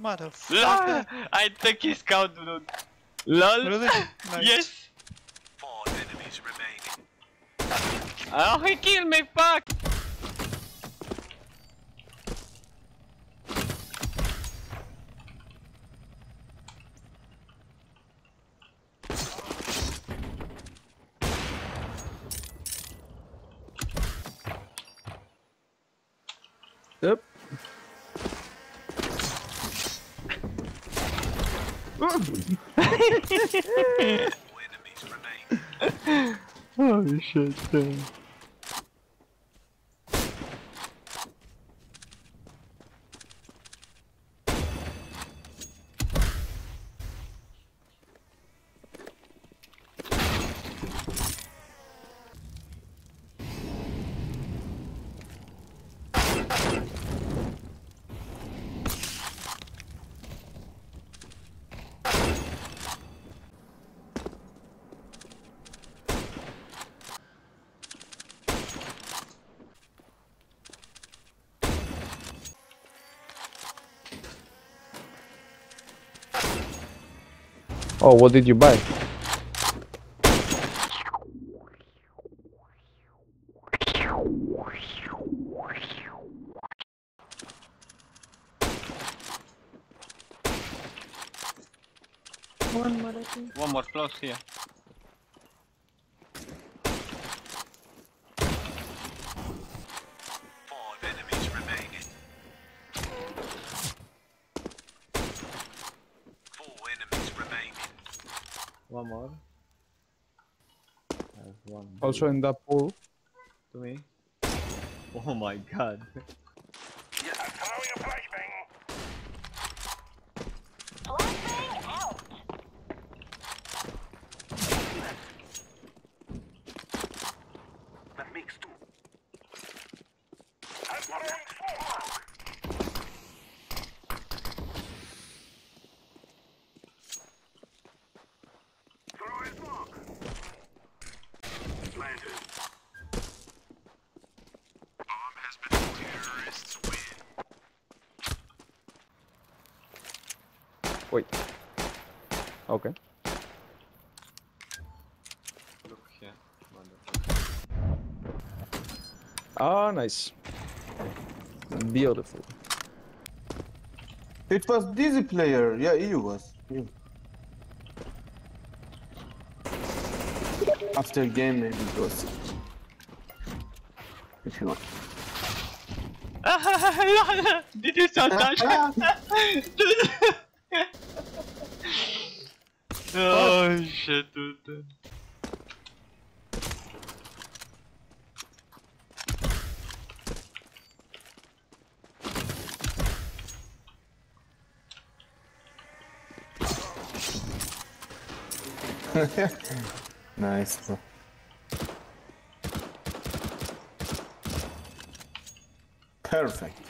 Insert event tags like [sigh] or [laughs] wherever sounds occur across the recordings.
Motherfucker. [laughs] I took his scout, dude. LOL. Really? [laughs] Nice. Yes. Four enemies remaining. Oh, he killed me, fuck. [laughs] Oh shit. Oh, what did you buy? One more, I think. One more close here. Five enemies remaining. Four enemies remaining. One more. I have one. Also in that pool. to me. [laughs] Oh my god. Wait. Okay. Look here. Motherfucker. Ah, nice. Beautiful. It was Dizzy player. Yeah, you was. You. After game, maybe it was. If you want. [laughs] Did you sound touch? [laughs] oh shit, dude. [laughs] nice, bro. Perfect.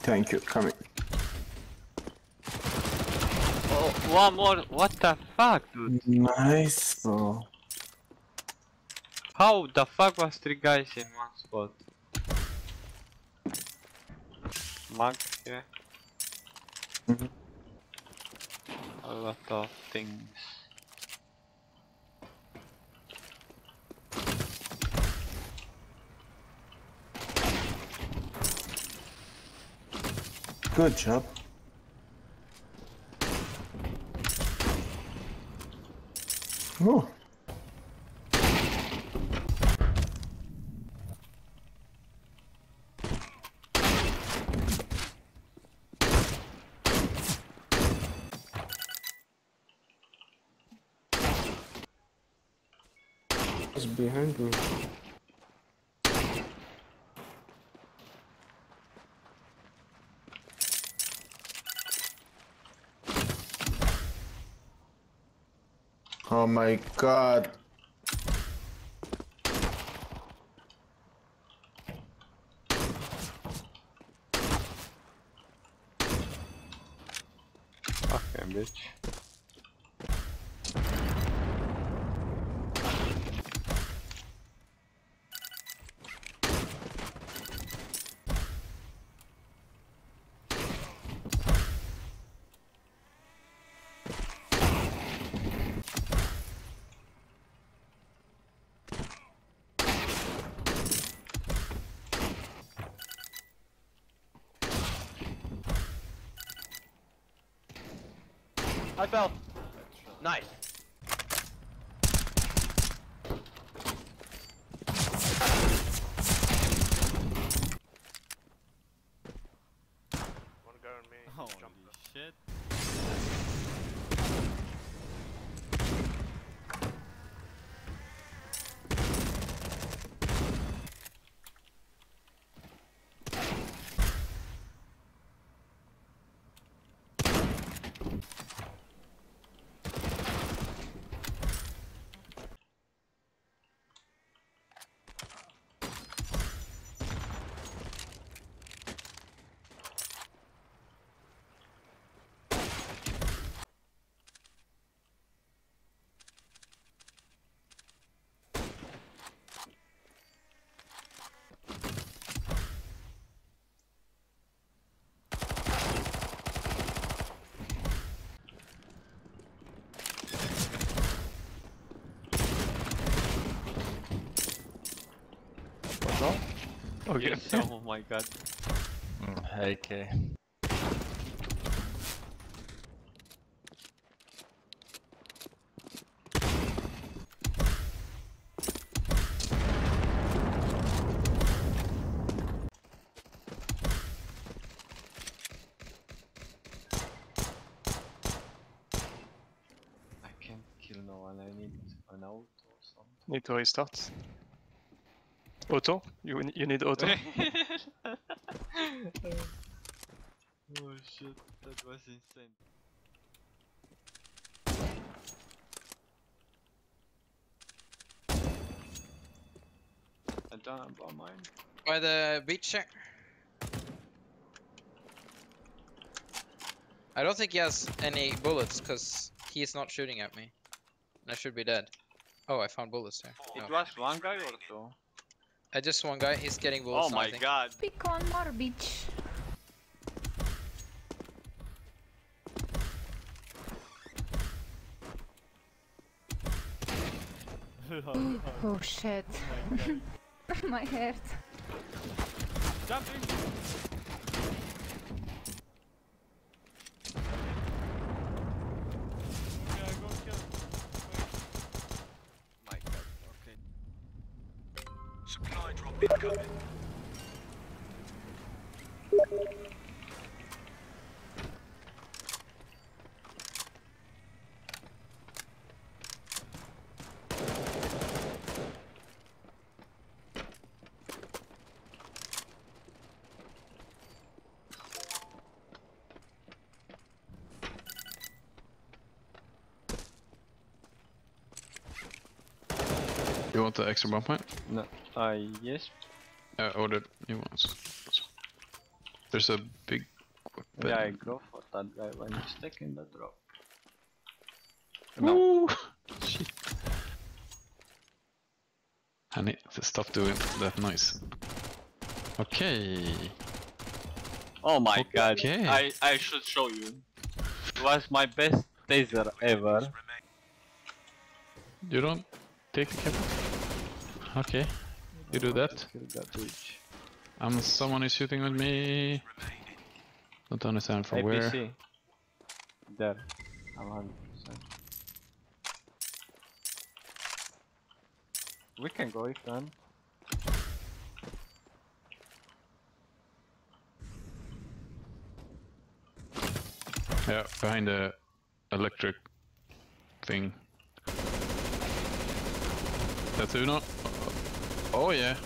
Thank you. Coming. Oh, one more. What the fuck, dude? Nice, bro. How the fuck was three guys in one spot? Monk here. Mhm. A lot of things. Good job. Oh. It's behind me. Oh my god. Fucking bitch. I fell. Nice. Okay. Yes, oh my god. Okay. I can't kill no one. I need an auto or something. Need to restart. Auto? You you need auto? [laughs] oh shit, that was insane. I don't have mine. By the beach there. I don't think he has any bullets because he's not shooting at me. And I should be dead. Oh, I found bullets there. It No. was one guy or two? I just one guy. He's getting bullets. Oh now, I my think. god. Pick on more bitch. [laughs] oh shit. Oh my [laughs] head. Jumping! Yeah, go kill. My god, okay. Supply drop incoming. You want the extra bomb point? No, uh, yes. Uh, or the new ones? There's a big weapon. Yeah, I go for that guy when he's taking the drop. No. [laughs] Shit. I need to stop doing that noise. Okay. Oh my god, Okay. I, I should show you. It was my best taser ever. You don't take the cap? Okay. You do that. Kill that bitch. Um, someone is shooting at me. Don't understand from where. APC. There. I'm 100%. We can go if want. Yeah, behind the electric thing. That's Uno. Oh yeah.